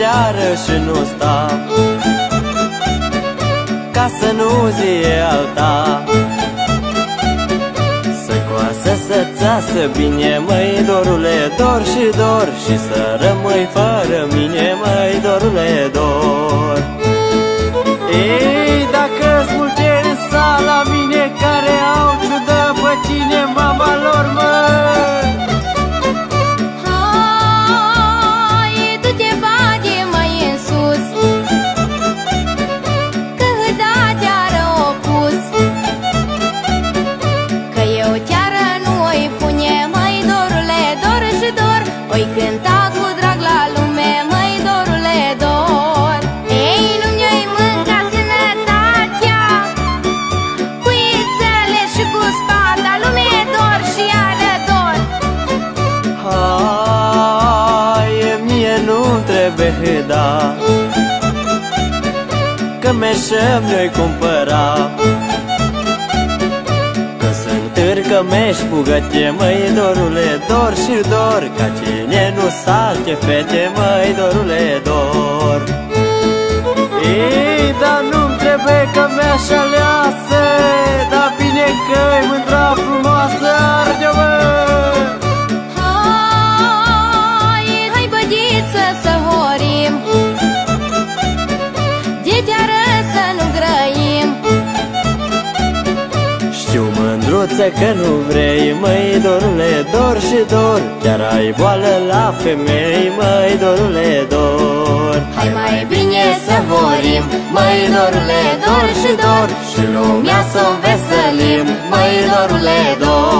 iarăși nu sta. Ca să nu zie alta. Să coasă, să țeasă bine, măi, dorule, dor și dor. Și să rămâi fără mine, măi, dorule, dor da Că meșem noi cumpăra că mești bugătie, măi, dorule, dor și dor Ca cine nu salte fete, măi, dorule, dor. Ei, dar nu-mi trebuie că mi-aș aleasă mândruță că nu vrei Măi, dorule, dor și dor. Chiar ai boală la femei Măi, dorule, dor. Hai mai bine să vorim Măi, dorule, dor și dor. Și lumea să o veselim Măi, dorule, dor